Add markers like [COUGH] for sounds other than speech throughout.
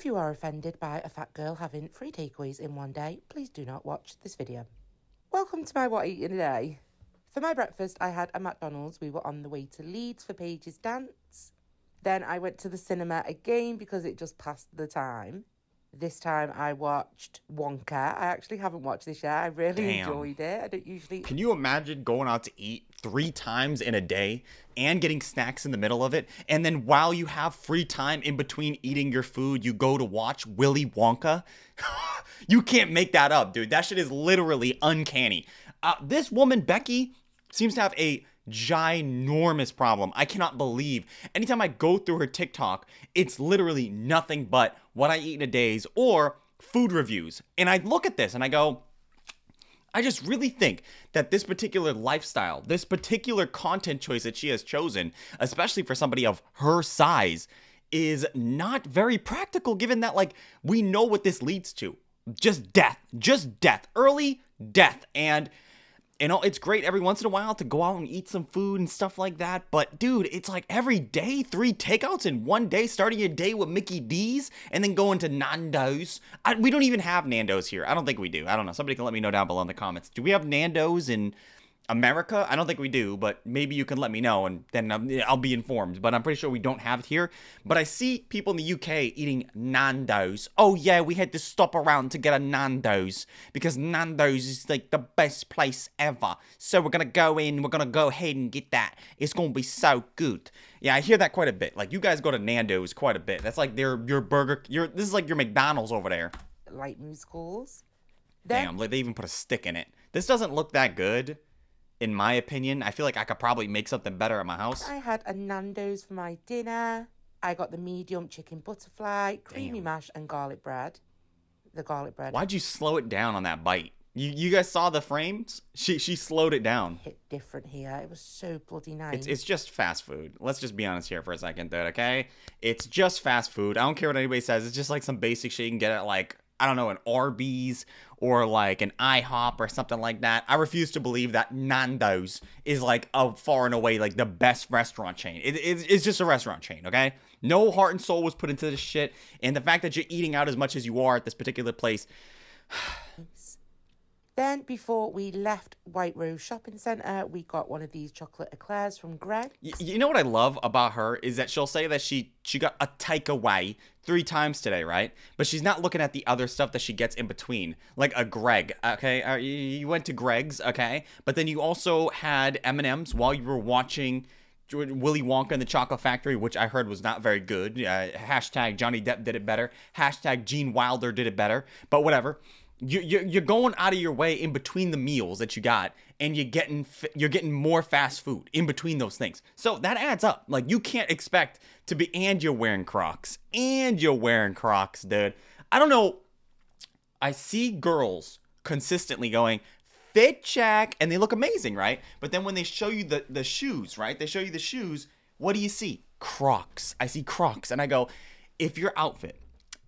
If you are offended by a fat girl having three takeaways in one day, please do not watch this video. Welcome to my What Eat in a Day. For my breakfast, I had a McDonald's. We were on the way to Leeds for Paige's dance. Then I went to the cinema again because it just passed the time. This time I watched Wonka. I actually haven't watched this yet. I really Damn. enjoyed it. I don't usually. Can you imagine going out to eat three times in a day and getting snacks in the middle of it? And then while you have free time in between eating your food, you go to watch Willy Wonka? [LAUGHS] you can't make that up, dude. That shit is literally uncanny. Uh, this woman, Becki, seems to have a ginormous problem. I cannot believe anytime I go through her TikTok, it's literally nothing but what I eat in a days or food reviews. And I look at this and I go, I just really think that this particular lifestyle, this particular content choice that she has chosen, especially for somebody of her size, is not very practical given that, like, we know what this leads to just death, just death, early death. And you know, it's great every once in a while to go out and eat some food and stuff like that. But dude, it's like every day, three takeouts in one day, starting your day with Mickey D's and then going to Nando's. I, we don't even have Nando's here. I don't think we do. I don't know. Somebody can let me know down below in the comments. Do we have Nando's in America? I don't think we do, but maybe you can let me know and then um, I'll be informed. But I'm pretty sure we don't have it here. But I see people in the UK eating Nando's. Oh, yeah, we had to stop around to get a Nando's because Nando's is like the best place ever. So we're going to go in, we're going to go ahead and get that. It's going to be so good. Yeah, I hear that quite a bit. Like, you guys go to Nando's quite a bit. That's like their your burger, your this is like your McDonald's over there. Light musicals. Damn, like they even put a stick in it. This doesn't look that good, in my opinion. I feel like I could probably make something better at my house. I had a Nando's for my dinner. I got the medium chicken butterfly, creamy Damn. mash, and garlic bread. The garlic bread Why'd you slow it down on that bite? You you guys saw the frames? She she slowed it down. hit different here. It was so bloody nice. It's it's just fast food. Let's just be honest here for a second, dude. Okay, it's just fast food. I don't care what anybody says. It's just like some basic shit you can get at like I don't know an Arby's or like an IHOP or something like that. I refuse to believe that Nando's is like a far and away like the best restaurant chain. It, it's, it's just a restaurant chain. Okay, no heart and soul was put into this shit, and the fact that you're eating out as much as you are at this particular place. Then, before we left White Rose Shopping Centre, we got one of these chocolate eclairs from Greg. Y- you know what I love about her is that she'll say that she she got a takeaway three times today, right? But she's not looking at the other stuff that she gets in between, like a Greg. Okay, uh, you, went to Greggs, okay, but then you also had M and M's while you were watching. Willy Wonka and the Chocolate Factory, which I heard was not very good. Uh, hashtag Johnny Depp did it better. Hashtag Gene Wilder did it better. But whatever you, you you're going out of your way in between the meals that you got and you're getting you're getting more fast food in between those things. So that adds up. Like you can't expect to be and you're wearing crocs and you're wearing crocs dude. I don't know. I see girls consistently going fit check and they look amazing right? But then when they show you the the shoes right? They show you the shoes what do you see? Crocs. I see crocs and i go if your outfit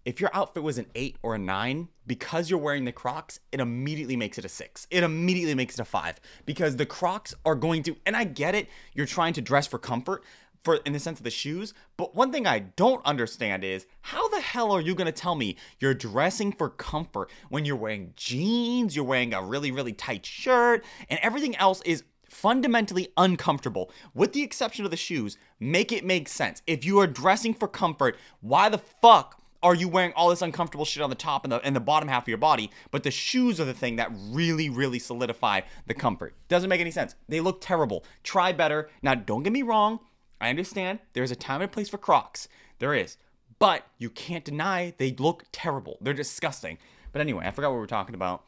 if your outfit was an eight or a nine, because you're wearing the Crocs, it immediately makes it a six. It immediately makes it a five because the Crocs are going to, and I get it, you're trying to dress for comfort. For, in the sense of the shoes, but one thing I don't understand is how the hell are you gonna tell me you're dressing for comfort when you're wearing jeans, you're wearing a really, really tight shirt, and everything else is fundamentally uncomfortable, with the exception of the shoes, make it make sense. If you are dressing for comfort, why the fuck are you wearing all this uncomfortable shit on the top and the and the bottom half of your body, but the shoes are the thing that really, really solidify the comfort? Doesn't make any sense. They look terrible. Try better. Now, don't get me wrong. I understand there's a time and place for Crocs. There is. But you can't deny they look terrible. They're disgusting. But anyway, I forgot what we were talking about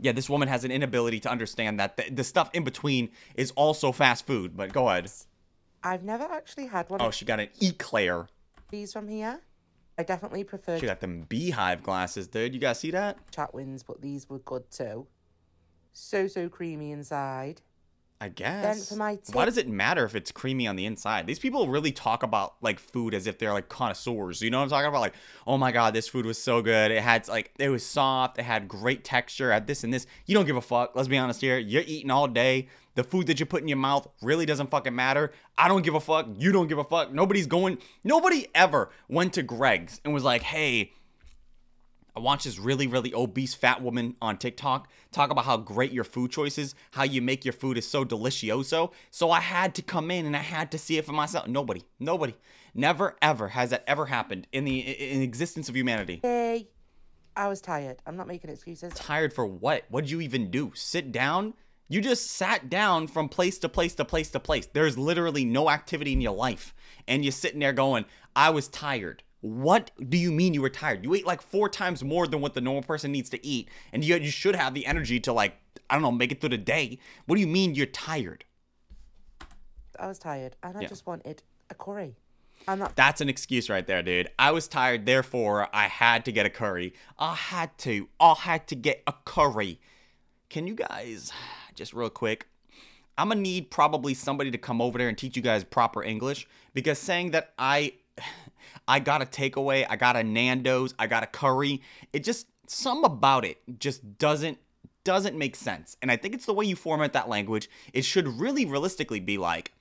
yeah, this woman has an inability to understand that the, the stuff in between is also fast food. But go ahead. I've never actually had one Oh, she got an eclair. these from here. I definitely prefer She got them beehive glasses, dude. You guys see that? Chatwins, but these were good too. So, so creamy inside. I guess. for my Why does it matter if it's creamy on the inside? These people really talk about like food as if they're like connoisseurs. You know what I'm talking about? Like, oh my god, this food was so good. It had like it was soft. It had great texture. Had this and this. You don't give a fuck. Let's be honest here. You're eating all day. The food that you put in your mouth really doesn't fucking matter. I don't give a fuck. You don't give a fuck. Nobody's going. Nobody ever went to Greggs and was like, hey. I watched this really, really obese fat woman on TikTok talk about how great your food choice is, how you make your food is so delicioso. So I had to come in and I had to see it for myself. Nobody, nobody, never, ever has that ever happened in the in existence of humanity. Yay. I was tired. I'm not making excuses. Tired for what? What'd you even do? Sit down? You just sat down from place to place to place to place. There's literally no activity in your life. And you're sitting there going, I was tired. What do you mean you were tired? You ate like four times more than what the normal person needs to eat. And you, you should have the energy to, like, I don't know, make it through the day. What do you mean you're tired? I was tired and I Yeah. just wanted a curry. I'm not That's an excuse right there, dude. I was tired, therefore I had to get a curry. I had to. I had to get a curry. Can you guys, just real quick, I'm gonna need probably somebody to come over there and teach you guys proper English because saying that I, I got a takeaway, I got a Nando's, I got a curry, it just some about it just doesn't doesn't make sense. And I think it's the way you format that language. It should really realistically be like,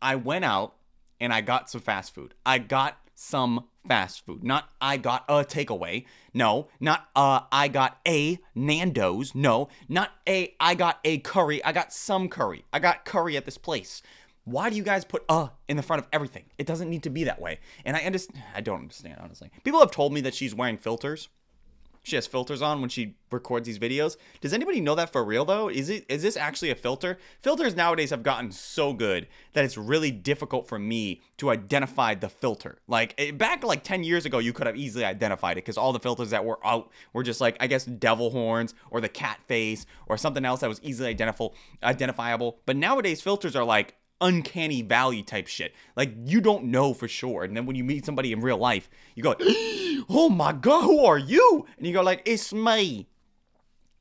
I went out and I got some fast food. I got some fast food. Not I got a takeaway. No, not uh I got a Nando's. No, not a I got a curry. I got some curry. I got curry at this place. Why do you guys put uh in the front of everything? It doesn't need to be that way. And I understand I don't understand honestly. People have told me that she's wearing filters she has filters on when she records these videos. Does anybody know that for real though? Is it is this actually a filter? Filters nowadays have gotten so good that it's really difficult for me to identify the filter. Like it, back like 10 years ago you could have easily identified it cuz all the filters that were out were just like I guess devil horns or the cat face or something else that was easily identifiable. But nowadays filters are like uncanny valley type shit. Like you don't know for sure. And then when you meet somebody in real life, you go, [GASPS] "Oh my god, who are you?" And you go like, "It's me.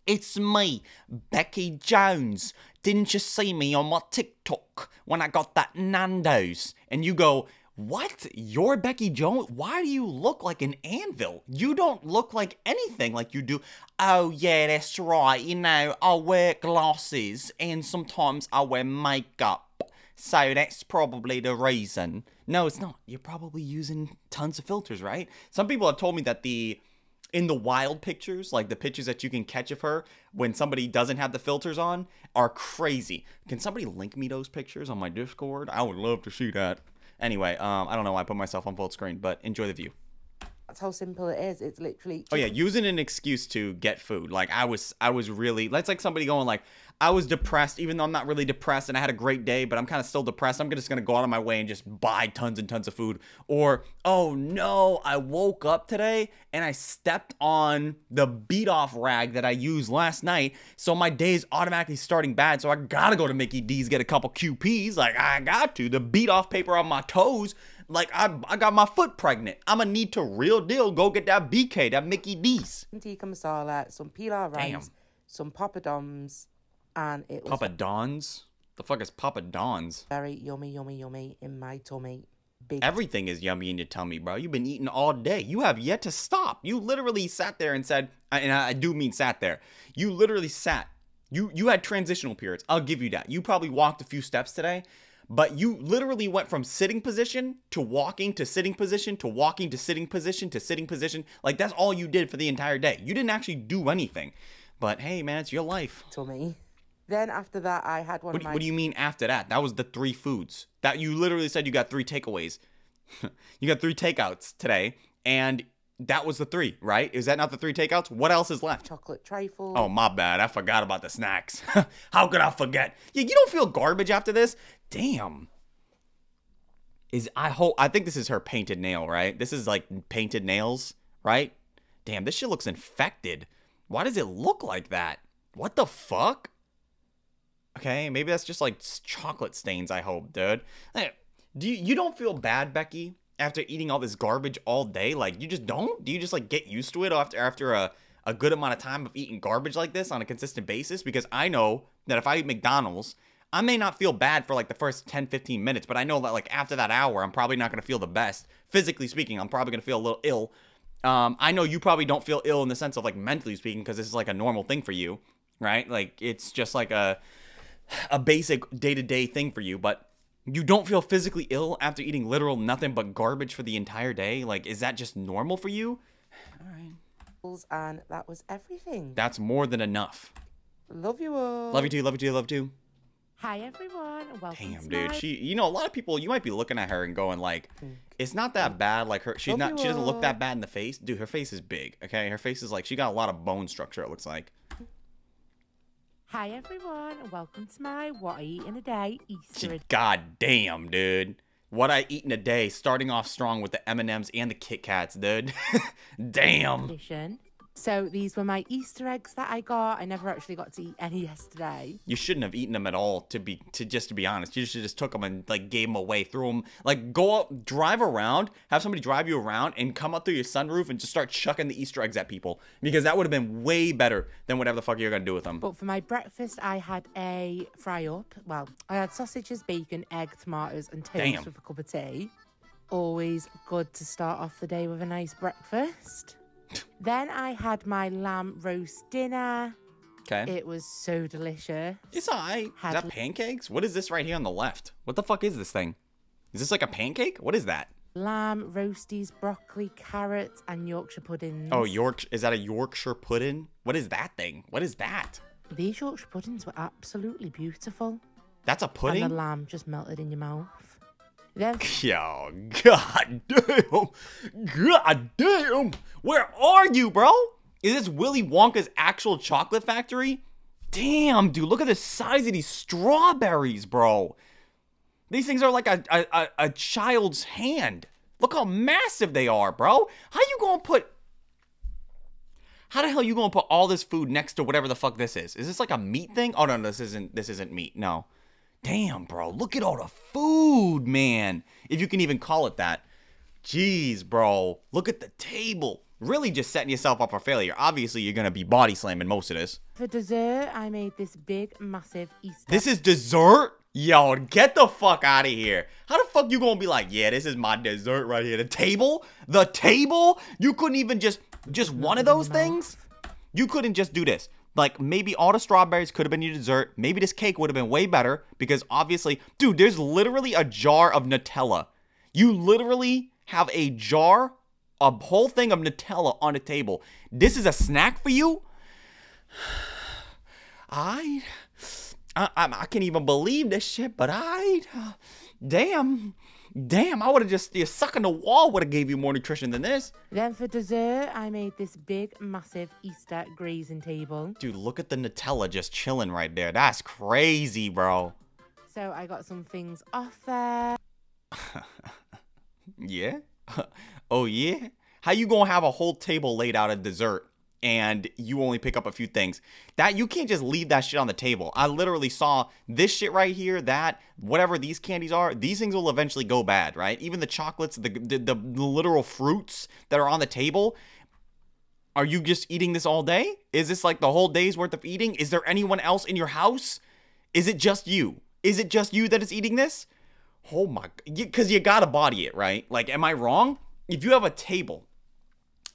It's me, Becki Jones. Didn't you see me on my TikTok when I got that Nando's?" And you go, what? You're Becki Jones? Why do you look like an anvil? You don't look like anything like you do. Oh, yeah, that's right. You know, I wear glasses and sometimes I wear makeup. So that's probably the reason. No, it's not. You're probably using tons of filters, right? Some people have told me that the in the wild pictures, like the pictures that you can catch of her when somebody doesn't have the filters on, are crazy. Can somebody link me those pictures on my Discord? I would love to see that. Anyway, um, I don't know why I put myself on full screen, but enjoy the view. That's how simple it is. It's literally. Oh yeah, using an excuse to get food. Like I was, I was really. That's like somebody going like, I was depressed, even though I'm not really depressed and I had a great day, but I'm kind of still depressed. I'm just gonna go out of my way and just buy tons and tons of food. Or oh no, I woke up today and I stepped on the beat off rag that I used last night, so my day is automatically starting bad. So I gotta go to Mickey D's get a couple QPs. Like I got to. The beat off paper on my toes like I, I got my foot pregnant. I'ma need to real deal go get that BK, that Mickey D's. some tikka masala, some pilau rice, Damn. some papadoms, and it was Papa Don's? The fuck is Papa Don's? very yummy, yummy, yummy in my tummy. Big Everything is yummy in your tummy, bro. You've been eating all day. You have yet to stop. You literally sat there and said, and I do mean sat there. You literally sat. You you had transitional periods. I'll give you that. You probably walked a few steps today, but you literally went from sitting position to walking to sitting position to walking to sitting position to sitting position. Like that's all you did for the entire day. You didn't actually do anything. But hey, man, it's your life. tummy. Then after that, I had one What, my. what do you mean after that? That was the three foods. That you literally said you got three takeaways. [LAUGHS] you got three takeouts today, and that was the three, right? Is that not the three takeouts? What else is left? chocolate trifle. Oh, my bad. I forgot about the snacks. [LAUGHS] How could I forget? Yeah, you don't feel garbage after this? Damn. Is I hope I think this is her painted nail, right? This is like painted nails, right? Damn, this shit looks infected. Why does it look like that? What the fuck? Okay, maybe that's just like chocolate stains. I hope, dude. Eh, Do you, you don't feel bad, Becki, after eating all this garbage all day? Like you just don't? Do you just like get used to it after after a a good amount of time of eating garbage like this on a consistent basis? Because I know that if I eat McDonald's, I may not feel bad for like the first 10, 15 minutes, but I know that like after that hour, I'm probably not going to feel the best. Physically speaking, I'm probably going to feel a little ill. Um, I know you probably don't feel ill in the sense of like mentally speaking because this is like a normal thing for you, right? Like it's just like a a basic day-to-day thing for you, but you don't feel physically ill after eating literal nothing but garbage for the entire day? Like is that just normal for you? All right. And that was everything. That's more than enough. Love you all. Love you too, love you too, love you too. Hi everyone, welcome Damn, to dude. my- She, you know, a lot of people, you might be looking at her and going like, it's not that bad. Like her, she's not, she doesn't look that bad in the face, dude. Her face is big. Okay, her face is like she got a lot of bone structure. It looks like. Hi everyone, welcome to my What I Eat in a Day Easter She, God damn, dude. What I eat in a day, starting off strong with the M and M's and the Kit Kats, dude. [LAUGHS] damn. edition. So these were my Easter eggs that I got. I never actually got to eat any yesterday. You shouldn't have eaten them at all. To be, to just to be honest, you should just took them and like gave them away, threw them, like go up, drive around, have somebody drive you around, and come up through your sunroof and just start chucking the Easter eggs at people because that would have been way better than whatever the fuck you're gonna do with them. But for my breakfast, I had a fry up. Well, I had sausages, bacon, egg, tomatoes, and toast Damn. with a cup of tea. Always good to start off the day with a nice breakfast. Then I had my lamb roast dinner. Okay, It was so delicious. it's alright. Is had that pancakes? What is this right here on the left? What the fuck is this thing? Is this like a pancake? What is that? Lamb, roasties, broccoli, carrots, and Yorkshire puddings. Oh, York. Is that a Yorkshire pudding? What is that thing? What is that? These Yorkshire puddings were absolutely beautiful. That's a pudding? And pudding. the lamb just melted in your mouth. Then [LAUGHS] Yo, god damn. God damn. Where are you, bro? Is this Willy Wonka's actual chocolate factory? Damn, dude, look at the size of these strawberries, bro. These things are like a, a, a, a child's hand. Look how massive they are, bro. How you gonna put how the hell you gonna put all this food next to whatever the fuck this is? Is this like a meat thing? Oh no, no, this isn't this isn't meat. No. Damn, bro. Look at all the food, man. If you can even call it that. Jeez, bro. Look at the table. Really just setting yourself up for failure. Obviously, you're gonna be body slamming most of this. for dessert, I made this big, massive Easter. This is dessert? Yo, get the fuck out of here. How the fuck you gonna be like, yeah, this is my dessert right here. The table? The table? You couldn't even just just one of those things? You couldn't just do this. Like maybe all the strawberries could have been your dessert. Maybe this cake would have been way better because obviously, dude, there's literally a jar of Nutella. You literally have a jar, a whole thing of Nutella on the table. This is a snack for you? [SIGHS] I, I, I, I can't even believe this shit, but I, damn, damn, I would have just, yeah, sucking the wall would have gave you more nutrition than this. Then for dessert, I made this big, massive Easter grazing table. Dude, look at the Nutella just chilling right there. That's crazy, bro. So I got some things off there. [LAUGHS] Yeah? [LAUGHS] oh, yeah? How you gonna have a whole table laid out of dessert and you only pick up a few things? That you can't just leave that shit on the table. I literally saw this shit right here, that, whatever these candies are, these things will eventually go bad, right? Even the chocolates, the, the, the literal fruits that are on the table. Are you just eating this all day? Is this like the whole day's worth of eating? Is there anyone else in your house? Is it just you? Is it just you that is eating this? Oh my, because you gotta body it, right? Like, am I wrong? If you have a table,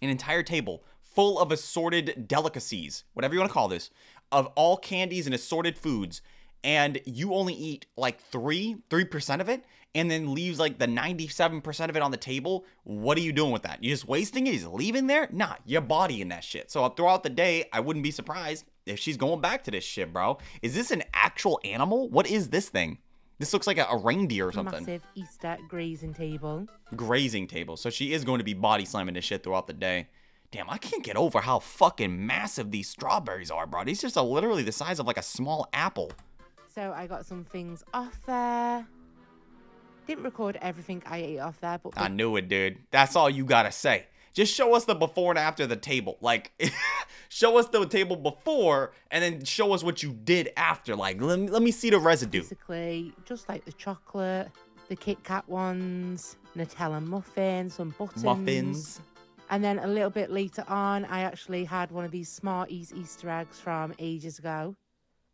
an entire table full of assorted delicacies, whatever you want to call this, of all candies and assorted foods, and you only eat like three, three percent of it, and then leaves like the ninety-seven percent of it on the table, what are you doing with that? You just wasting it? Just leaving there? Nah, you're bodying that shit. So uh, throughout the day, I wouldn't be surprised if she's going back to this shit, bro. Is this an actual animal? What is this thing? This looks like a, a reindeer or something. Massive Easter grazing table. Grazing table. So she is going to be body slamming this shit throughout the day. Damn, I can't get over how fucking massive these strawberries are, bro. These just are literally the size of like a small apple. So I got some things off there. Didn't record everything I ate off there, but I knew it, dude. That's all you gotta say. Just show us the before and after the table. Like, [LAUGHS] show us the table before and then show us what you did after. Like, let me, let me see the residue. basically just like the chocolate, the Kit Kat ones, Nutella muffins, some buttons. Muffins. And then a little bit later on, I actually had one of these Smarties Easter eggs from ages ago.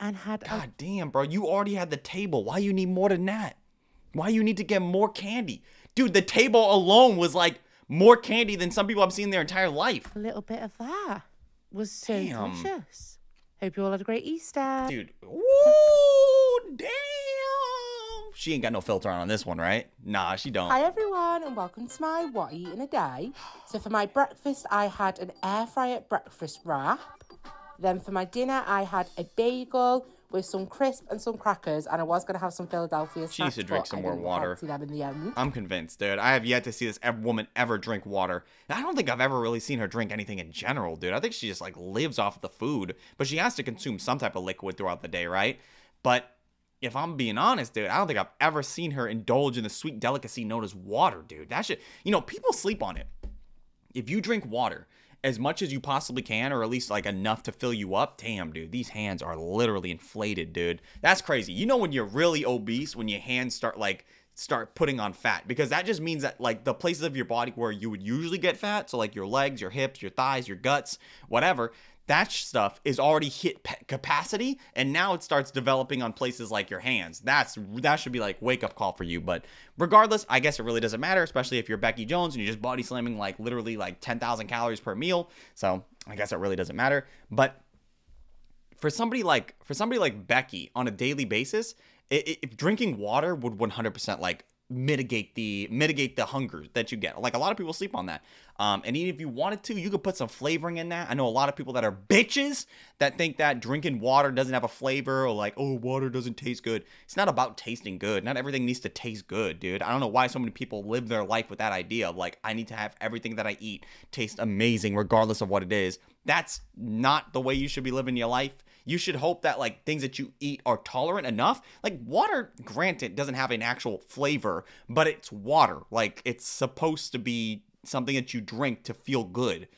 and had a God damn, bro. You already had the table. Why you need more than that? Why you need to get more candy? Dude, the table alone was like more candy than some people I've seen their entire life. a little bit of that. Was so Damn. delicious. Hope you all had a great Easter. Dude. Woo! Damn. She ain't got no filter on on this one, right? Nah, she don't. Hi everyone and welcome to my what I eat in a day. So for my breakfast I had an air fryer breakfast wrap. Then for my dinner I had a bagel with some crisp and some crackers and I was going to have some Philadelphia She needs to drink some more water. fancy them in the end. I'm convinced, dude. I have yet to see this woman ever drink water. I don't think I've ever really seen her drink anything in general, dude. I think she just like lives off the food, but she has to consume some type of liquid throughout the day, right? But if I'm being honest, dude, I don't think I've ever seen her indulge in the sweet delicacy known as water, dude. That shit, you know, people sleep on it. If you drink water as much as you possibly can, or at least like enough to fill you up, damn, dude, these hands are literally inflated, dude. That's crazy. You know when you're really obese, when your hands start like start putting on fat, because that just means that like the places of your body where you would usually get fat, so like your legs, your hips, your thighs, your guts, whatever. That stuff is already hit pa- capacity, and now it starts developing on places like your hands. That's that should be like wake up call for you. But regardless, I guess it really doesn't matter, especially if you're Becki Jones and you're just body slamming like literally like 10,000 calories per meal. So I guess it really doesn't matter. But for somebody like for somebody like Becki on a daily basis, i- i- if drinking water would 100% like mitigate the mitigate the hunger that you get. Like a lot of people sleep on that. Um, and even if you wanted to, you could put some flavoring in that. I know a lot of people that are bitches that think that drinking water doesn't have a flavor or like, oh, water doesn't taste good. It's not about tasting good. Not everything needs to taste good, dude. I don't know why so many people live their life with that idea of like, I need to have everything that I eat taste amazing regardless of what it is. That's not the way you should be living your life you should hope that like things that you eat are tolerant enough like water granted doesn't have an actual flavor but it's water like it's supposed to be something that you drink to feel good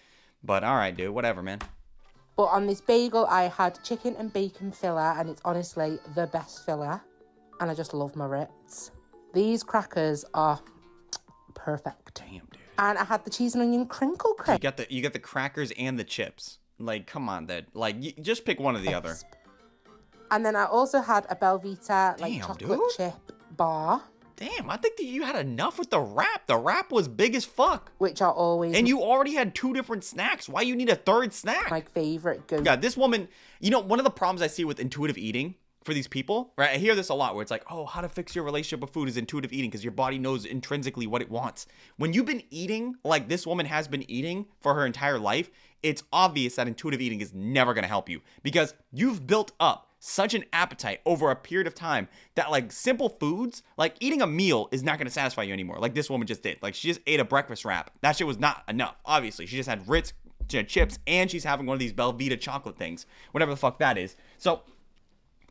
but all right dude whatever man But on this bagel I had chicken and bacon filler and it's honestly the best filler. And I just love my Ritz. These crackers are perfect. damn dude And I had the cheese and onion crinkle you got the you got the crackers and the chips like come on dude like just pick one or the other. And then I also had a Belvita like Damn, chocolate dude. chip bar, damn i think that you had enough with the wrap. The wrap was big as fuck. Which are always and you already had two different snacks. Why you need a third snack? My favorite go. Yeah, this woman, you know, one of the problems I see with intuitive eating for these people, right? I hear this a lot where it's like, oh, how to fix your relationship with food is intuitive eating because your body knows intrinsically what it wants. When you've been eating like this woman has been eating for her entire life, it's obvious that intuitive eating is never going to help you because you've built up such an appetite over a period of time that like simple foods, like eating a meal is not going to satisfy you anymore. Like this woman just did. Like she just ate a breakfast wrap. That shit was not enough. Obviously, she just had Ritz uh, chips and she's having one of these Belvita chocolate things, whatever the fuck that is. So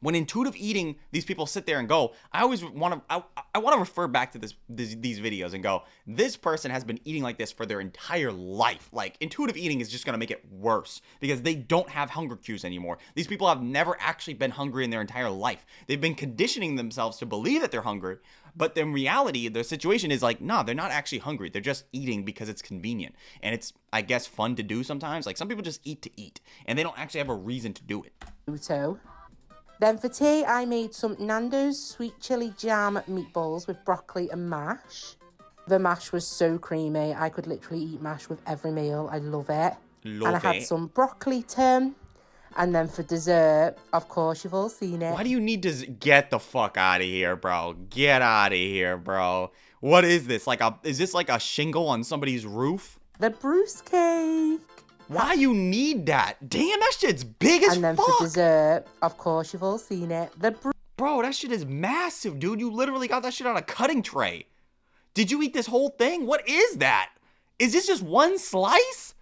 when intuitive eating, these people sit there and go, I always want to, I, I want to refer back to this, this, these videos and go, this person has been eating like this for their entire life. Like intuitive eating is just going to make it worse because they don't have hunger cues anymore. These people have never actually been hungry in their entire life. They've been conditioning themselves to believe that they're hungry, but in reality, their situation is like, nah, they're not actually hungry. They're just eating because it's convenient. And it's, I guess, fun to do sometimes. Like some people just eat to eat and they don't actually have a reason to do it. Burrito. Then for tea, I made some Nando's sweet chili jam meatballs with broccoli and mash. The mash was so creamy. I could literally eat mash with every meal. I love it. and I Love had it. some broccoli tim. And then for dessert, of course, you've all seen it. Why do you need to get the fuck out of here, bro? Get out of here, bro. What is this? Like a is this like a shingle on somebody's roof? The Bruce cake. Why you need that? Damn, that shit's big as And then fuck. for dessert, of course, you've all seen it. The Bro, that shit is massive, dude. You literally got that shit on a cutting tray. Did you eat this whole thing? What is that? Is this just one slice?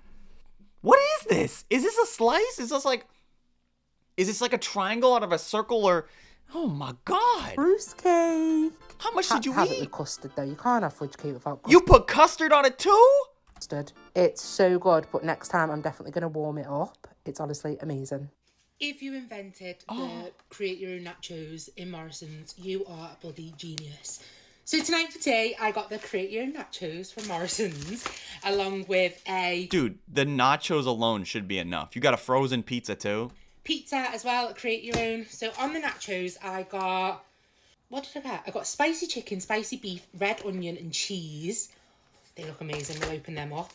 What is this? Is this a slice? Is this like Is this like a triangle out of a circle or Oh my god. Bruce cake. How much Had did you have it eat? with custard though. You can't have fudge cake without You put custard on it too? Custard. It's so good, but next time I'm definitely going to warm it up. It's honestly amazing. If you invented the oh. create your own nachos in Morrisons, you are a bloody genius. So tonight for tea, I got the create your own nachos from Morrisons, [LAUGHS] along with a Dude, the nachos alone should be enough. You got a frozen pizza too? pizza as well. Create your own. So on the nachos, I got what did I get? I got spicy chicken, spicy beef, red onion, and cheese. They look amazing. We'll open them up.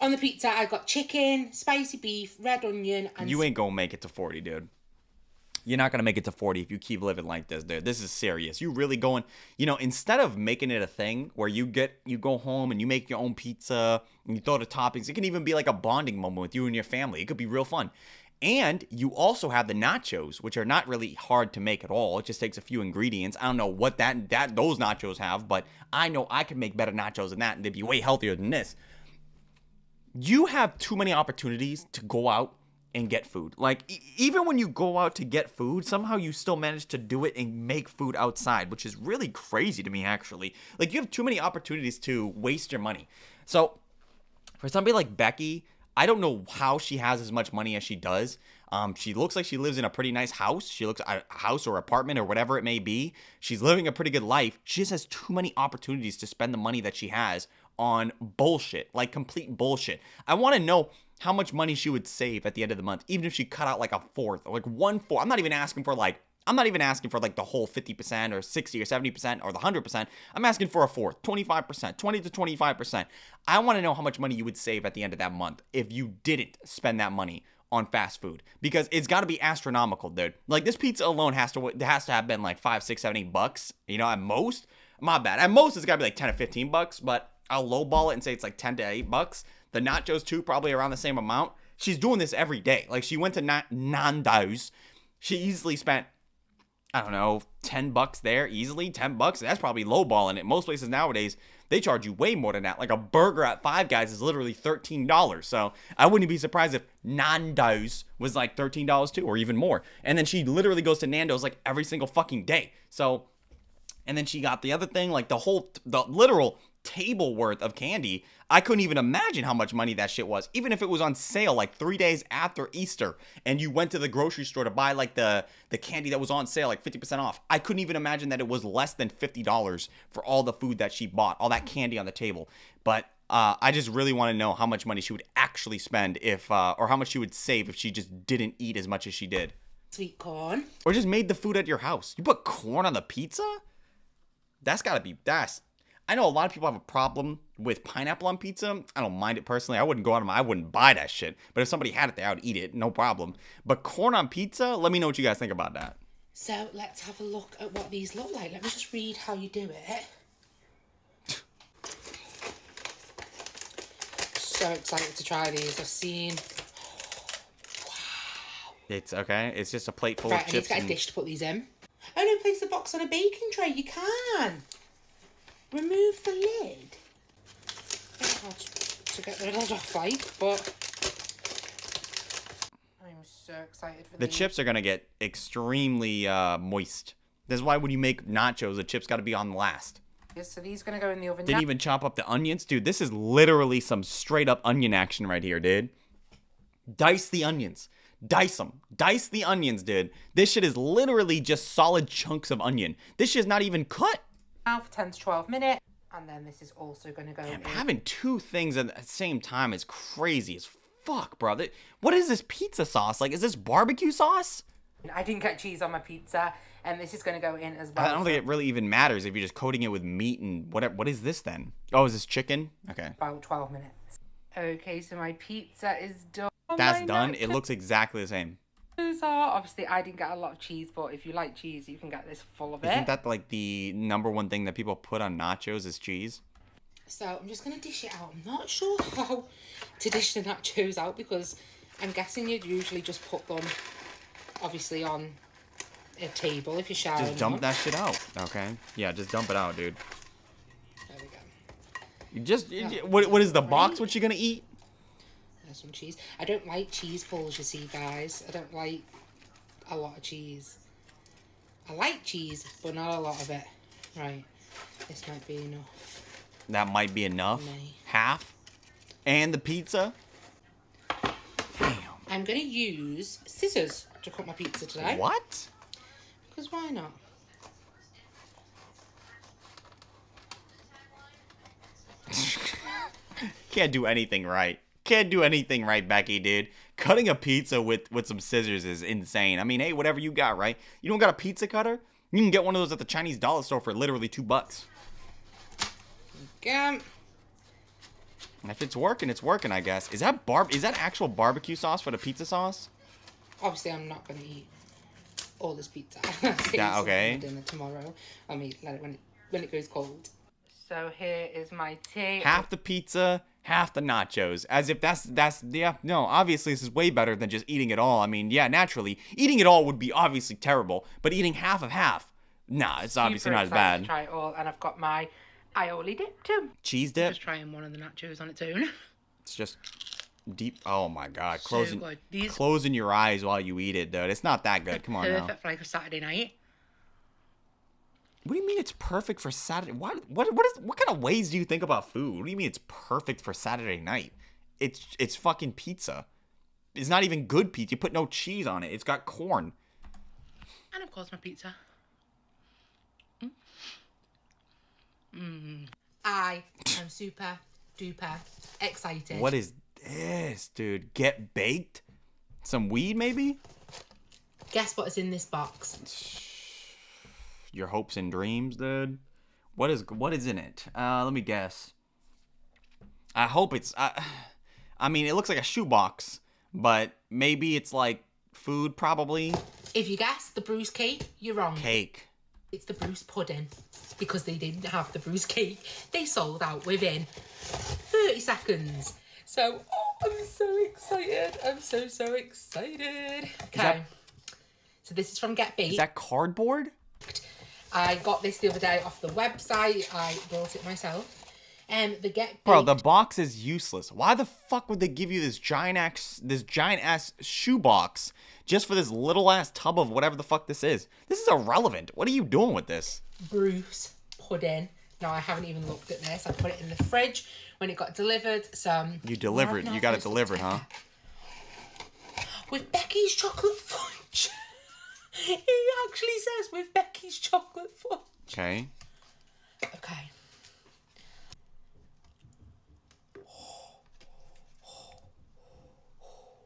On the pizza, I got chicken, spicy beef, red onion, and You ain't gonna make it to 40, dude. You're not gonna make it to 40 if you keep living like this, dude. This is serious. You really going, you know, instead of making it a thing where you get, you go home and you make your own pizza and you throw the toppings, it can even be like a bonding moment with you and your family. It could be real fun. And you also have the nachos, which are not really hard to make at all. It just takes a few ingredients. I don't know what that that those nachos have, but I know I could make better nachos than that, and they'd be way healthier than this you have too many opportunities to go out and get food. Like e- even when you go out to get food, somehow you still manage to do it and make food outside, which is really crazy to me actually. Like you have too many opportunities to waste your money. So for somebody like Becki, I don't know how she has as much money as she does. Um, she looks like she lives in a pretty nice house. She looks a house or apartment or whatever it may be. She's living a pretty good life. She just has too many opportunities to spend the money that she has on bullshit, like complete bullshit. I want to know how much money she would save at the end of the month, even if she cut out like a fourth or like one fourth. I'm not even asking for like I'm not even asking for like the whole 50% or 60 or 70% or the 100%. I'm asking for a fourth, 25%, 20 to 25%. I want to know how much money you would save at the end of that month if you didn't spend that money on fast food because it's got to be astronomical, dude. Like this pizza alone has to has to have been like five, six, seven, eight bucks. You know, at most. My bad. At most, it's got to be like 10 or 15 bucks, but I'll lowball it and say it's like 10 to 8 bucks. The nachos, too, probably around the same amount. She's doing this every day. Like she went to Na- Nando's. She easily spent I don't know, 10 bucks there easily. 10 bucks, that's probably lowballing it. Most places nowadays, they charge you way more than that. Like a burger at Five Guys is literally $13. So I wouldn't be surprised if Nando's was like $13 too, or even more. And then she literally goes to Nando's like every single fucking day. So, and then she got the other thing, like the whole, the literal table worth of candy. I couldn't even imagine how much money that shit was. Even if it was on sale like 3 days after Easter and you went to the grocery store to buy like the the candy that was on sale like 50% off. I couldn't even imagine that it was less than $50 for all the food that she bought, all that candy on the table. But uh, I just really want to know how much money she would actually spend if, uh, or how much she would save if she just didn't eat as much as she did. sweet corn. Or just made the food at your house. You put corn on the pizza? That's gotta be, that's, I know a lot of people have a problem with pineapple on pizza. I don't mind it personally. I wouldn't go out of my, I wouldn't buy that shit. But if somebody had it there, I would eat it, no problem. But corn on pizza, let me know what you guys think about that. So let's have a look at what these look like. Let me just read how you do it. So excited to try these. I've seen. Wow. It's okay. It's just a plate full Right, of I need chips. to get a dish to put these in. Oh no, place the box on a baking tray. You can. Remove the lid. It's hard to get the lid off, like, but. I'm so excited for this. the these. chips are gonna get extremely uh, moist. This is why when you make nachos, the chips got to be on last. Yes, so these going to go in the oven Didn't even chop up the onions, dude. This is literally some straight up onion action right here, dude. Dice the onions. Dice them. Dice the onions, dude. This shit is literally just solid chunks of onion. This shit's not even cut. Now for 10 to 12 minutes. And then this is also going to go in. Having two things at the same time is crazy as fuck, bro. Th- What is this pizza sauce? Like, is this barbecue sauce? I didn't get cheese on my pizza, and this is going to go in as well. I don't think it really even matters if you're just coating it with meat and whatever. What is this then? Oh, is this chicken? Okay. about 12 minutes. Okay, so my pizza is done. That's done. It looks exactly the same. Nachos are obviously I didn't get a lot of cheese, but if you like cheese, you can get this full of Isn't it. that like the number one thing that people put on nachos is cheese? So I'm just gonna dish it out. I'm not sure how to dish the nachos out because I'm guessing you'd usually just put them obviously on a table if you're showering. Just dump them. that shit out. Okay. Yeah, just dump it out, dude. There we go. You just you- you- what? What is the box? What you gonna eat? Some cheese. I don't like cheese balls, you see, guys. I don't like a lot of cheese. I like cheese, but not a lot of it. Right. This might be enough. That might be enough. Half. And the pizza. Damn. I'm going to use scissors to cut my pizza today. What? Because why not? [LAUGHS] Can't do anything right. Can't do anything right, Becki, dude. Cutting a pizza with with some scissors is insane. I mean, hey, whatever you got, right? You don't got a pizza cutter? You can get one of those at the Chinese dollar store for literally two bucks. Um, If it's working, it's working, I guess. Is that barb? Is that actual barbecue sauce for the pizza sauce? obviously, I'm not going to eat all this pizza. [LAUGHS] Yeah, okay. Dinner tomorrow. I mean, let it when it when it goes cold. So here is my tea. Half the pizza, half the nachos. As if that's that's yeah. No, obviously this is way better than just eating it all. I mean, yeah, naturally, eating it all would be obviously terrible, but eating half of half, nah, it's obviously not as excited to bad. Try it all, and I've got my aioli dip too. Cheese dip. Just trying one of the nachos on its own. [LAUGHS] It's just deep. Oh my god, So closing good. These closing your eyes while you eat it, dude. It's not that good. Come on perfect now. for like a Saturday night. What do you mean it's perfect for Saturday? What what what is what kind of ways do you think about food? What do you mean it's perfect for Saturday night? It's it's fucking pizza. It's not even good pizza. You put no cheese on it. It's got corn. And of course, my pizza. Mm. Mm. I am super duper excited. What is this, dude? Get baked? Some weed maybe? Guess what is in this box? Your hopes and dreams, dude. What is what is in it? Uh, let me guess. I hope it's. Uh, I mean, it looks like a shoebox, but maybe it's like food, probably If you guess the Bruce cake, you're wrong. cake. It's the Bruce pudding because they didn't have the Bruce cake. They sold out within 30 seconds. So, oh, I'm so excited. I'm so, so excited. Okay. that- So, this is from Get Baked. Is that cardboard? I got this the other day off the website. I bought it myself. Um, the Get Baked. Bro, the box is useless. Why the fuck would they give you this giant ass, this giant ass shoebox just for this little ass tub of whatever the fuck this is? This is irrelevant. What are you doing with this? Bruce pudding. No, I haven't even looked at this. I put it in the fridge when it got delivered. So, You delivered. You got it delivered, huh? with Becky's chocolate [LAUGHS] fudge. [LAUGHS] he actually says with Becky's chocolate fudge. Okay. Okay.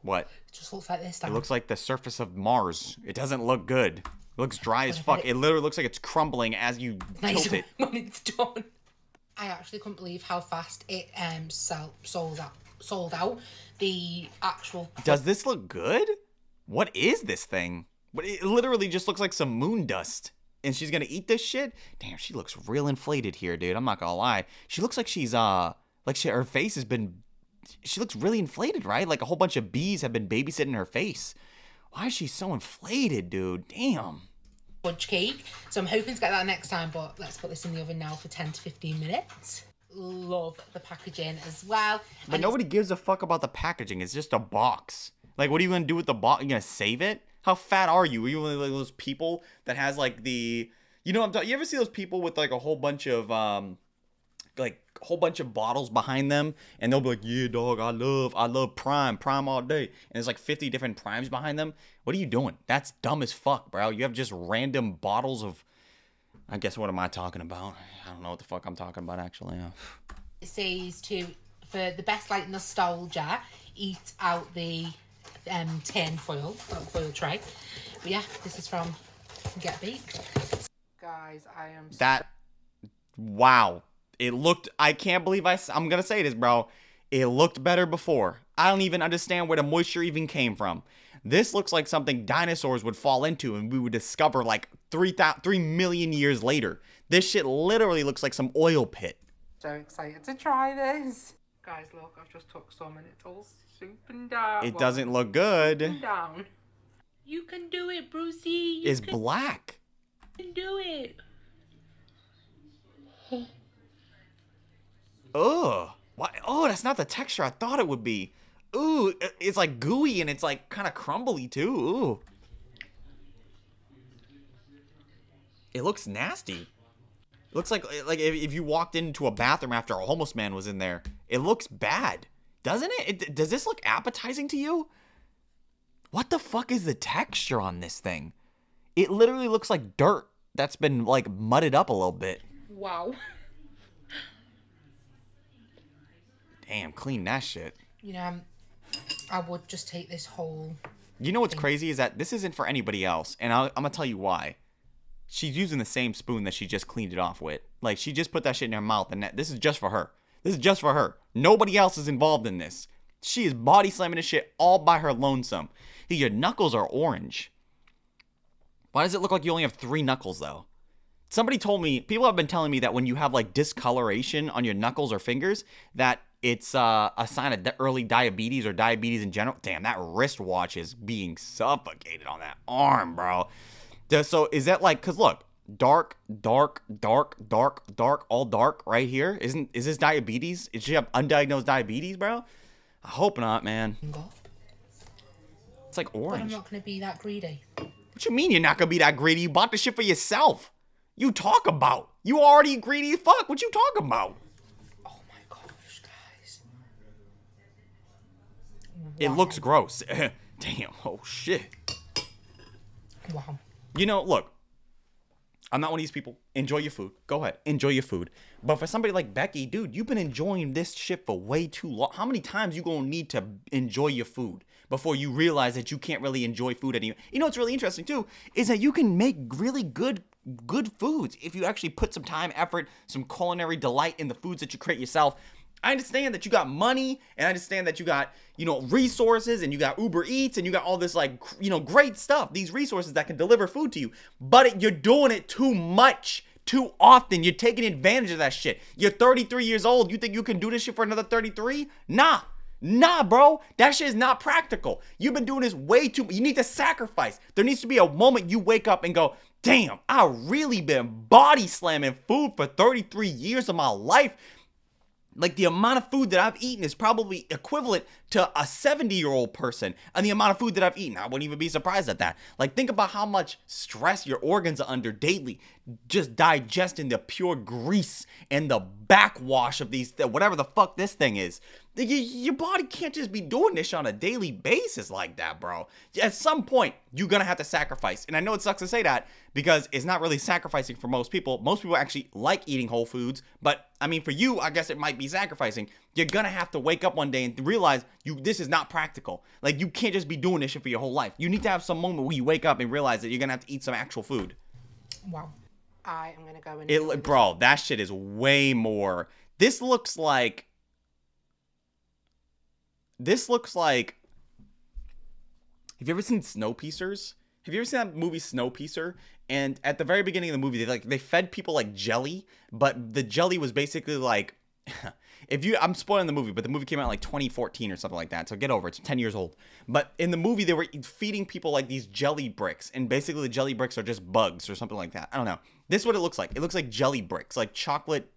What? It just looks like this. It looks like the surface of Mars. It doesn't look good. It looks dry as fuck. about It literally looks like it's crumbling as you nice tilt it. [LAUGHS] when it's done. I actually couldn't believe how fast it um sell, sold out. Sold out. The actual Does this look good? What is this thing? But it literally just looks like some moon dust. And she's gonna eat this shit? Damn, she looks real inflated here, dude. I'm not gonna lie. She looks like she's uh like she her face has been she looks really inflated, right? Like a whole bunch of bees have been babysitting her face. Why is she so inflated, dude? Damn. fudge cake. So I'm hoping to get that next time, but let's put this in the oven now for 10 to 15 minutes. Love the packaging as well. But And nobody gives a fuck about the packaging. It's just a box. Like, what are you gonna do with the box? You gonna save it? How fat are you? Are you one of those people that has like the, you know, I'm talking. You ever see those people with like a whole bunch of um, like a whole bunch of bottles behind them, and they'll be like, "Yeah, dog, I love, I love Prime, Prime all day," and there's like 50 different Primes behind them. What are you doing? That's dumb as fuck, bro. You have just random bottles of. I guess what am I talking about? I don't know what the fuck I'm talking about actually. Uh, [SIGHS] it says to, for the best like nostalgia, eat out the um, tin foil, foil tray. But yeah, this is from Get Baked. Guys, I am that wow it looked i can't believe I, i'm gonna say this bro it looked better before i don't even understand where the moisture even came from this looks like something dinosaurs would fall into and we would discover like 3, 3 million years later this shit literally looks like some oil pit so excited to try this. Guys, look, I've just took some and it's all souping down. It doesn't look good souping down. You can do it, Brucey. You it's can black do it. Ugh. Why? Oh, that's not the texture I thought it would be. Ooh, it's like gooey and it's like kind of crumbly too. Ooh. It looks nasty. It looks like like if, if you walked into a bathroom after a homeless man was in there. It looks bad, doesn't it? it? Does this look appetizing to you? What the fuck is the texture on this thing? It literally looks like dirt that's been like mudded up a little bit. Wow. Damn, clean that shit. You know, I would just take this whole. You know what's crazy is that this isn't for anybody else, and I'll, I'm gonna tell you why. She's using the same spoon that she just cleaned it off with. Like she just put that shit in her mouth, and that, this is just for her. This is just for her. Nobody else is involved in this. She is body slamming this shit all by her lonesome. Hey, Your knuckles are orange. Why does it look like you only have three knuckles though? Somebody told me, people have been telling me that when you have like discoloration on your knuckles or fingers, that it's uh, a sign of early diabetes or diabetes in general. Damn, that wristwatch is being suffocated on that arm, bro. So is that like, cause look, dark, dark, dark, dark, dark, all dark right here. Isn't is this diabetes? Is she have undiagnosed diabetes, bro? I hope not, man. It's like But I'm not going to be that greedy. What you mean you're not gonna be that greedy? You bought the shit for yourself. You talk about. You already greedy as fuck. What you talking about? Oh my gosh, guys. It looks gross. [LAUGHS] Damn. Oh shit. Wow. You know, look. I'm not one of these people. Enjoy your food. Go ahead. Enjoy your food. But for somebody like Becki, dude, you've been enjoying this shit for way too long. How many times you gonna need to enjoy your food before you realize that you can't really enjoy food anymore? You know what's really interesting too is that you can make really good good foods if you actually put some time, effort, some culinary delight in the foods that you create yourself. I understand that you got money and I understand that you got, you know, resources and you got Uber Eats and you got all this like, you know, great stuff, these resources that can deliver food to you. But it, you're doing it too much, too often. You're taking advantage of that shit. You're 33 years old. You think you can do this shit for another 33? Nah. Nah, bro. That shit is not practical. You've been doing this way too You need to sacrifice. There needs to be a moment you wake up and go, damn, I really been body slamming food for 33 years of my life like the amount of food that I've eaten is probably equivalent to a 70 year old person and the amount of food that I've eaten. I wouldn't even be surprised at that. Like, think about how much stress your organs are under daily, just digesting the pure grease and the backwash of these, whatever the fuck this thing is. Your body can't just be doing this on a daily basis like that, bro. At some point, you're gonna have to sacrifice. And I know it sucks to say that because it's not really sacrificing for most people. Most people actually like eating whole foods, but I mean, for you, I guess it might be sacrificing. You're gonna have to wake up one day and realize you this is not practical. Like you can't just be doing this shit for your whole life. You need to have some moment where you wake up and realize that you're gonna have to eat some actual food. Wow. I am to go and. It, bro, that shit is way more. This looks like. This looks like. Have you ever seen Snowpiercer? Have you ever seen that movie Snowpiercer? And at the very beginning of the movie, they like they fed people like jelly, but the jelly was basically like. [LAUGHS] If you, I'm spoiling the movie, but the movie came out like 2014 or something like that. So get over it. It's 10 years old. But in the movie, they were feeding people like these jelly bricks, and basically the jelly bricks are just bugs or something like that. I don't know. This is what it looks like. It looks like jelly bricks, like chocolate,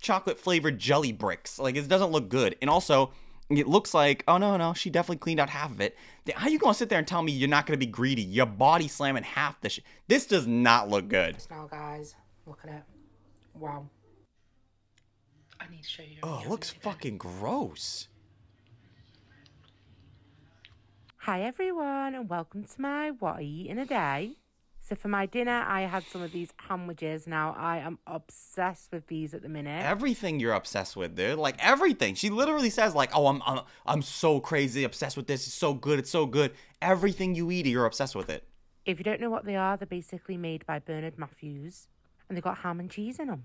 chocolate flavored jelly bricks. Like it doesn't look good. And also, it looks like oh no no, she definitely cleaned out half of it. Then How you gonna sit there and tell me you're not gonna be greedy? Your body slamming half the shit. This does not look good. Now, guys, look at it. Wow. I need to show you. Oh, it looks fucking gross. Hi everyone, and welcome to my What I Eat in a Day. So for my dinner, I had some of these sandwiches. Now I am obsessed with these at the minute. Everything you're obsessed with, dude. Like everything. She literally says, like, "Oh, I'm, I'm, I'm so crazy obsessed with this. It's so good. It's so good. Everything you eat, you're obsessed with it." If you don't know what they are, they're basically made by Bernard Matthews, and they've got ham and cheese in them.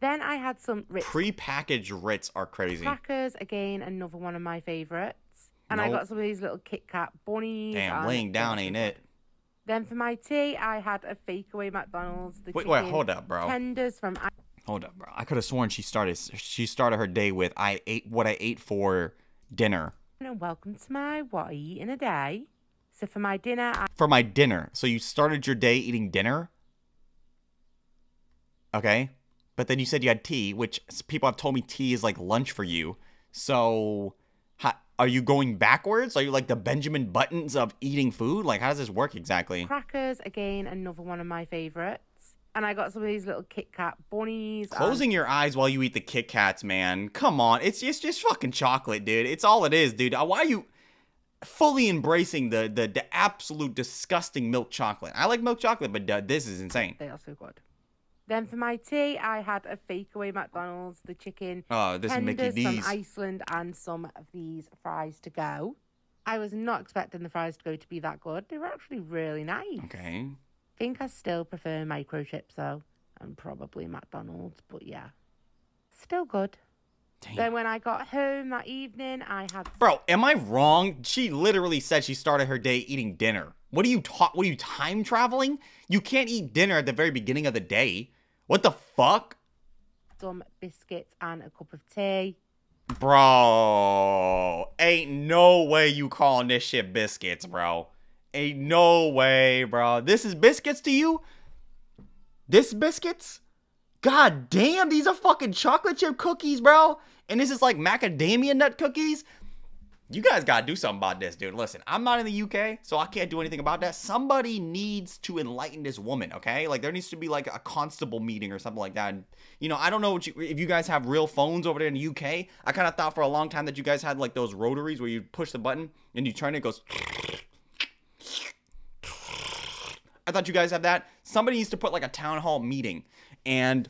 Then I had some Ritz Pre-packaged Ritz are crazy. crackers, again another one of my favourites. And I got some of these little Kit Kat bunnies. Damn, laying down ain't it? Then for my tea, I had a fakeaway McDonald's. The Wait, wait, hold up, bro. Tenders from Hold up, bro. I could have sworn she started. She started her day with, "I ate what I ate for dinner." and welcome to my What I Eat in a Day. So for my dinner, I For my dinner. So you started your day eating dinner. Okay, but then you said you had tea, which people have told me tea is like lunch for you. So, how, are you going backwards? Are you like the Benjamin Buttons of eating food? Like, how does this work exactly? crackers, again another one of my favourites. And I got some of these little Kit Kat bunnies. and- Closing your eyes while you eat the Kit Kats, man. Come on, it's just just fucking chocolate, dude. It's all it is, dude. Uh, Why are you fully embracing the the, the absolute disgusting milk chocolate? I like milk chocolate, but uh, this is insane. They are so good. Then for my tea, I had a fake away McDonald's, the chicken Oh, this is Mickey tenders from Iceland, and some of these fries to go. I was not expecting the fries to go to be that good. They were actually really nice. Okay. I think I still prefer microchips though, and probably McDonald's, but yeah, still good. Damn. Then when I got home that evening, I had Bro, am I wrong? She literally said she started her day eating dinner. What are you ta- what are you time traveling? You can't eat dinner at the very beginning of the day. What the fuck? some biscuits and a cup of tea. Bro, ain't no way you calling this shit biscuits, bro. Ain't no way, bro. This is biscuits to you? This biscuits? God damn, these are fucking chocolate chip cookies, bro. And this is like macadamia nut cookies. You guys gotta do something about this, dude. Listen, I'm not in the UK, so I can't do anything about that. Somebody needs to enlighten this woman, okay? Like there needs to be like a constable meeting or something like that. And, you know, I don't know you, if you guys have real phones over there in the UK. I kind of thought for a long time that you guys had like those rotaries where you push the button and you turn it, it goes. I thought you guys have that. Somebody needs to put like a town hall meeting and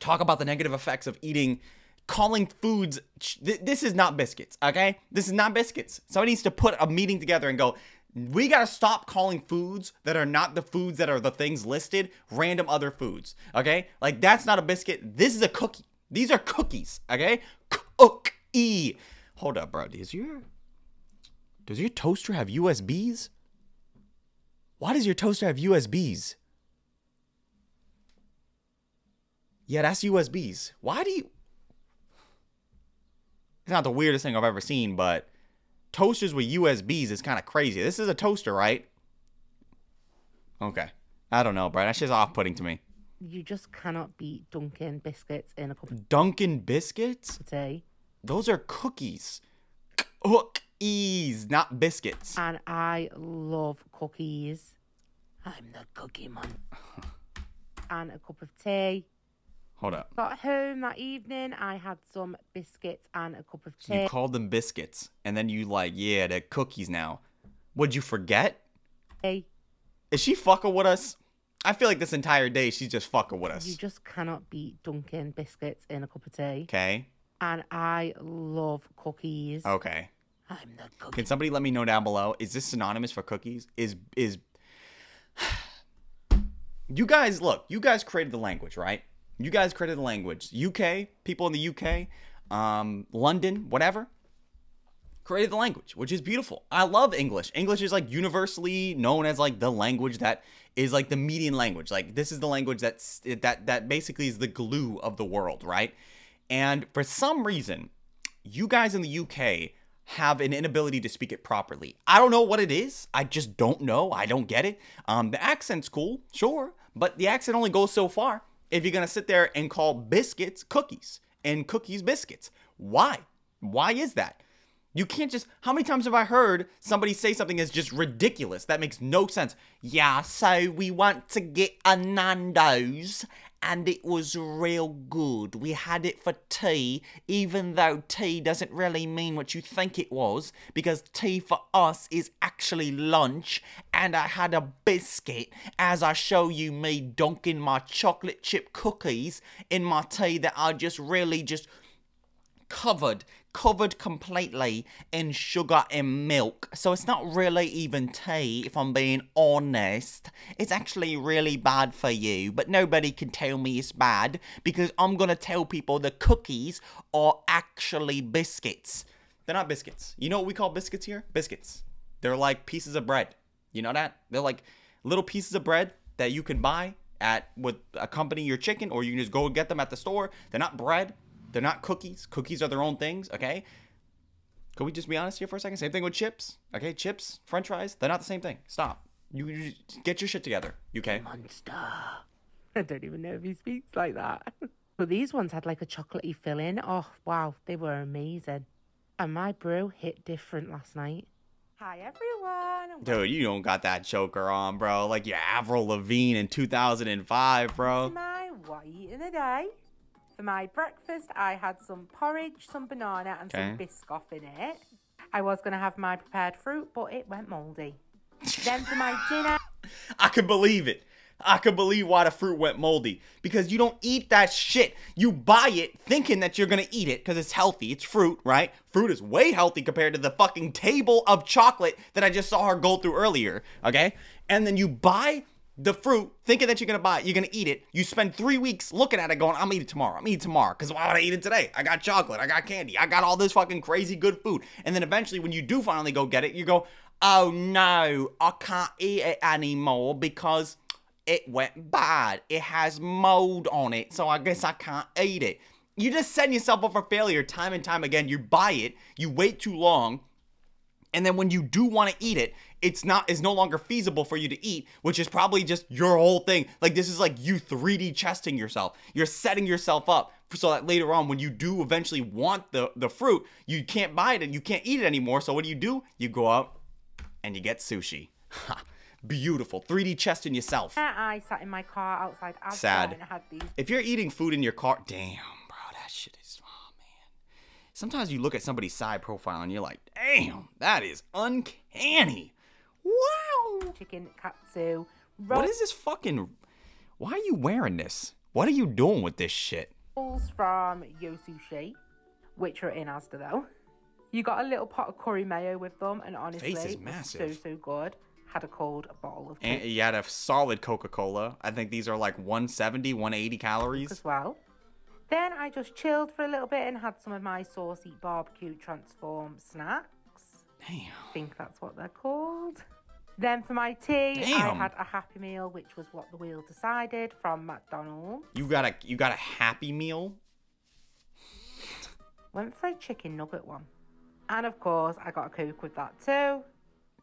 talk about the negative effects of eating calling foods th- this is not biscuits okay? This is not biscuits. Somebody needs to put a meeting together and go we got to stop calling foods that are not the foods that are the things listed random other foods okay? Like that's not a biscuit. This is a cookie. These are cookies okay? Cookie. Hold up bro. Does your does your toaster have usbs why does your toaster have usbs yeah that's usbs why do you it's not the weirdest thing I've ever seen, but toasters with USBs is kind of crazy. This is a toaster, right? Okay. I don't know, bro. That's just off putting to me. You just cannot beat Dunkin' biscuits in a cup of Dunkin' Biscuits? tea. Those are cookies. Cookies, not biscuits. And I love cookies. I'm the cookie man. [SIGHS] and a cup of tea. Hold up. Got home that evening, I had some biscuits and a cup of tea. you called them biscuits, and then you like, yeah, they're cookies now. Would you forget? Hey. Is she fucking with us? I feel like this entire day she's just fucking with us. You just cannot beat Dunkin' biscuits in a cup of tea. Okay. And I love cookies. Okay. I'm the cookie. Can somebody let me know down below? Is this synonymous for cookies? Is is [SIGHS] you guys look? You guys created the language, right? You guys created the language. UK people in the UK, um, London, whatever, created the language, which is beautiful. I love English. English is like universally known as like the language that is like the median language. Like this is the language that's that that basically is the glue of the world, right? And for some reason, you guys in the UK have an inability to speak it properly. I don't know what it is. I just don't know. I don't get it. Um, the accent's cool, sure, but the accent only goes so far. If you're gonna sit there and call biscuits cookies and cookies biscuits, why? Why is that? You can't just. How many times have I heard somebody say something that's just ridiculous? That makes no sense. Yeah, so we want to get a Nando's and it was real good. We had it for tea, even though tea doesn't really mean what you think it was, because tea for us is actually lunch. And I had a biscuit as I show you me dunking my chocolate chip cookies in my tea that I just really just covered covered completely in sugar and milk. So it's not really even tea if i'm being honest. It's actually really bad for you but nobody can tell me it's bad because i'm gonna tell people the cookies are actually biscuits. They're not biscuits. You know what we call biscuits here? Biscuits. They're like pieces of bread. You know that? They're like little pieces of bread that you can buy at with accompany your chicken or you can just go get them at the store. They're not bread they're not cookies. Cookies are their own things, okay? Could we just be honest here for a second? Same thing with chips, okay? Chips, french fries, they're not the same thing. Stop. You, you get your shit together, okay? Monster. I don't even know if he speaks like that. [LAUGHS] But these ones had like a chocolatey filling. Oh, wow. They were amazing. And my brew hit different last night. Hi, everyone. Dude, you don't got that choker on, bro. Like your Avril Lavigne in 2005, bro. my white in a day. For my breakfast, I had some porridge, some banana, and some Okay. biscoff in it. I was going to have my prepared fruit, but it went mouldy. then for my dinner, [LAUGHS] I can believe it. I can believe why the fruit went moldy because you don't eat that shit. You buy it thinking that you're gonna eat it because it's healthy. It's fruit, right? Fruit is way healthy compared to the fucking table of chocolate that I just saw her go through earlier, okay? And then you buy the fruit thinking that you're gonna buy it, you're gonna eat it. You spend three weeks looking at it going, I'm gonna eat it tomorrow, I'm gonna eat it tomorrow. Cause why would I eat it today? I got chocolate, I got candy, I got all this fucking crazy good food. And then eventually when you do finally go get it, you go, oh no, I can't eat it anymore because it went bad. It has mold on it, so I guess I can't eat it. You just setting yourself up for failure time and time again. You buy it, you wait too long, and then when you do want to eat it, it's not is no longer feasible for you to eat, which is probably just your whole thing. Like this is like you 3D chesting yourself. You're setting yourself up so that later on when you do eventually want the the fruit, you can't buy it and you can't eat it anymore. So what do you do? You go out and you get sushi. Beautiful. 3D chesting yourself. I sat in my car outside Asda Sad. and had these If you're eating food in your car, damn, bro, that shit is oh man. Sometimes you look at somebody's side profile and you're like, damn, that is uncanny. Wow. chicken katsu What is this fucking Why are you wearing this? What are you doing with this shit? rolls from Yo Sushi, which are in Asda though. You got a little pot of curry mayo with them, and honestly, Face is massive. so so good. Had a cold bottle of And you had a solid Coca-Cola. I think these are like 170, 180 calories. as well. Then I just chilled for a little bit and had some of my saucy barbecue transform snacks. Damn. I think that's what they're called. Then for my tea, I had a Happy Meal, which was what the wheel decided from McDonald's. You got a you got a happy meal? Went for a chicken nugget one. And of course, I got a Coke with that too.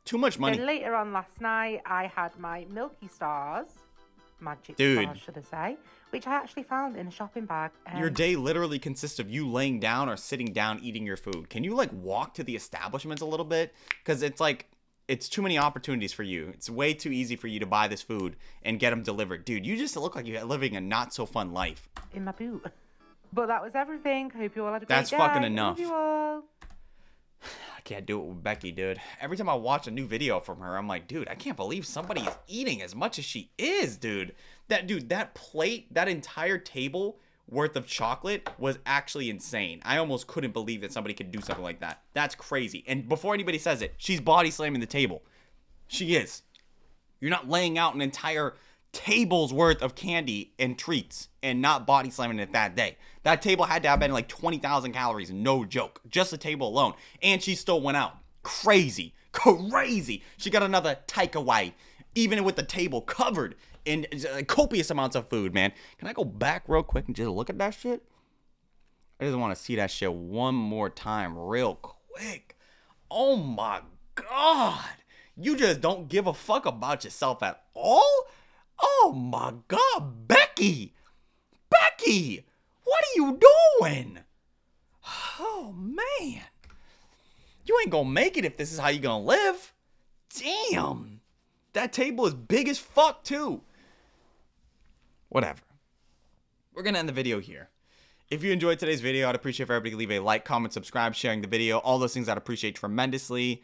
Too much money. Then later on last night, I had my Milky Stars, Magic Dude. Stars, should I say, which I actually found in a shopping bag. Your um, day literally consists of you laying down or sitting down eating your food. Can you like walk to the establishments a little bit? Because it's like it's too many opportunities for you. It's way too easy for you to buy this food and get them delivered, dude. You just look like you're living a not so fun life. in my boot. [LAUGHS] But that was everything. Hope you all had a great That's day. fucking Love enough. you all. [SIGHS] [LAUGHS] Can't do it with Becki, dude. Every time I watch a new video from her, I'm like, dude, I can't believe somebody is eating as much as she is, dude. That dude, that plate, that entire table worth of chocolate was actually insane. I almost couldn't believe that somebody could do something like that. That's crazy. And before anybody says it, she's body slamming the table. She is. You're not laying out an entire table's worth of candy and treats and not body slamming it that day. That table had to have been like 20,000 calories, no joke. Just the table alone. And she still went out. Crazy. [LAUGHS] Crazy. She got another takeaway, even with the table covered in uh, copious amounts of food, man. Can I go back real quick and just look at that shit? I just want to see that shit one more time, real quick. Oh my god. You just don't give a fuck about yourself at all? Oh my god, Becki! Becki! What are you doing? Oh man. You ain't gonna make it if this is how you gonna live. Damn. That table is big as fuck, too. Whatever. We're gonna end the video here. If you enjoyed today's video, I'd appreciate if everybody leave a like, comment, subscribe, sharing the video. All those things I'd appreciate tremendously.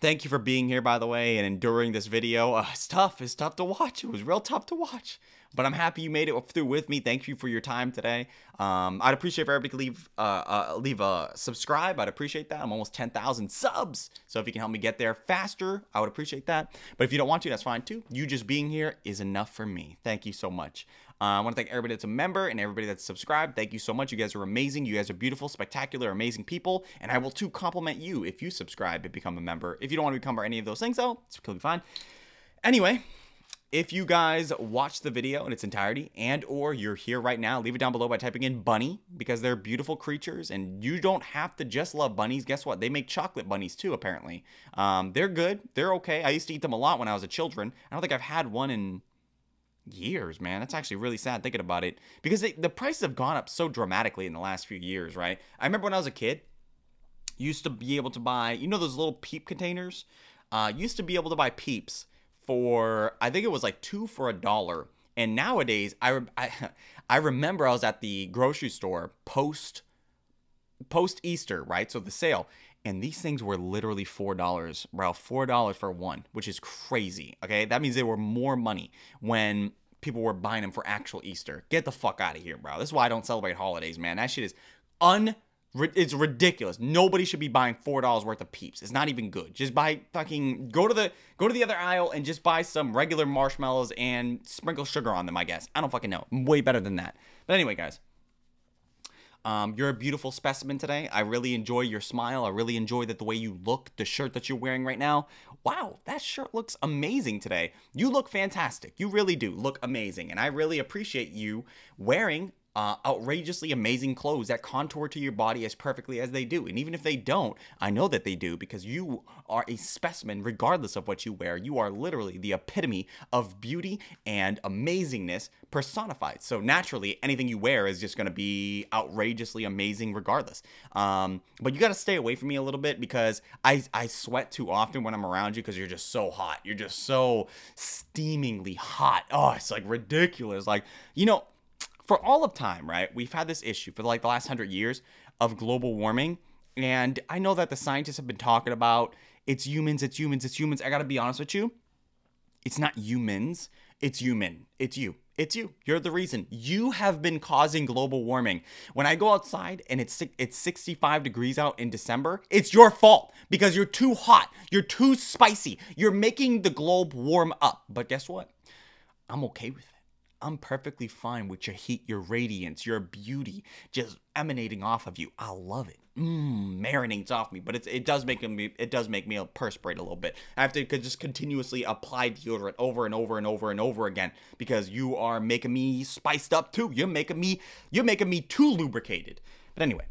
Thank you for being here, by the way, and enduring this video. Uh, it's tough. It's tough to watch. It was real tough to watch. But I'm happy you made it through with me. Thank you for your time today. Um, I'd appreciate if everybody could leave uh, uh, leave a subscribe. I'd appreciate that. I'm almost 10,000 subs. So if you can help me get there faster, I would appreciate that. But if you don't want to, that's fine too. You just being here is enough for me. Thank you so much. Uh, I want to thank everybody that's a member and everybody that's subscribed. Thank you so much. You guys are amazing. You guys are beautiful, spectacular, amazing people. And I will too compliment you if you subscribe and become a member. If you don't want to become any of those things, though, it's completely fine. Anyway, if you guys watch the video in its entirety and or you're here right now leave it down below by typing in bunny because they're beautiful creatures and you don't have to just love bunnies guess what they make chocolate bunnies too apparently um, they're good they're okay i used to eat them a lot when i was a children i don't think i've had one in years man that's actually really sad thinking about it because they, the prices have gone up so dramatically in the last few years right i remember when i was a kid used to be able to buy you know those little peep containers uh, used to be able to buy peeps for I think it was like two for a dollar. And nowadays, I, I [LAUGHS] I remember I was at the grocery store post post Easter, right? So the sale, and these things were literally four dollars, bro. Four dollars for one, which is crazy. Okay, that means they were more money when people were buying them for actual Easter. Get the fuck out of here, bro. This is why I don't celebrate holidays, man. That shit is un. It's ridiculous. Nobody should be buying four dollars worth of peeps. It's not even good. Just buy fucking go to the go to the other aisle and just buy some regular marshmallows and sprinkle sugar on them. I guess I don't fucking know. Way better than that. But anyway, guys. Um, you're a beautiful specimen today. I really enjoy your smile. I really enjoy that the way you look, the shirt that you're wearing right now. Wow, that shirt looks amazing today. You look fantastic. You really do look amazing. And I really appreciate you wearing uh, outrageously amazing clothes that contour to your body as perfectly as they do. And even if they don't, I know that they do because you are a specimen regardless of what you wear. You are literally the epitome of beauty and amazingness personified. So naturally, anything you wear is just going to be outrageously amazing regardless. Um, but you got to stay away from me a little bit because I, I sweat too often when I'm around you because you're just so hot. You're just so steamingly hot. Oh, it's like ridiculous. Like, you know, for all of time, right? We've had this issue for like the last hundred years of global warming. And I know that the scientists have been talking about it's humans, it's humans, it's humans. I gotta be honest with you. It's not humans, it's human. It's you. It's you. You're the reason. You have been causing global warming. When I go outside and it's it's 65 degrees out in December, it's your fault because you're too hot. You're too spicy. You're making the globe warm up. But guess what? I'm okay with it. I'm perfectly fine with your heat, your radiance, your beauty just emanating off of you. I love it. Mmm, marinates off me, but it's, it does make me it does make me perspirate a little bit. I have to just continuously apply deodorant over and over and over and over again because you are making me spiced up too. You're making me you're making me too lubricated. But anyway,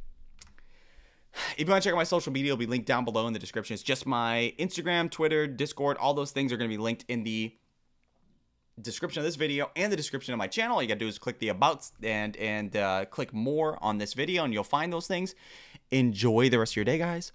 if you want to check out my social media, it'll be linked down below in the description. It's just my Instagram, Twitter, Discord, all those things are going to be linked in the description of this video and the description of my channel. All you gotta do is click the about and and uh, click more on this video, and you'll find those things. Enjoy the rest of your day, guys.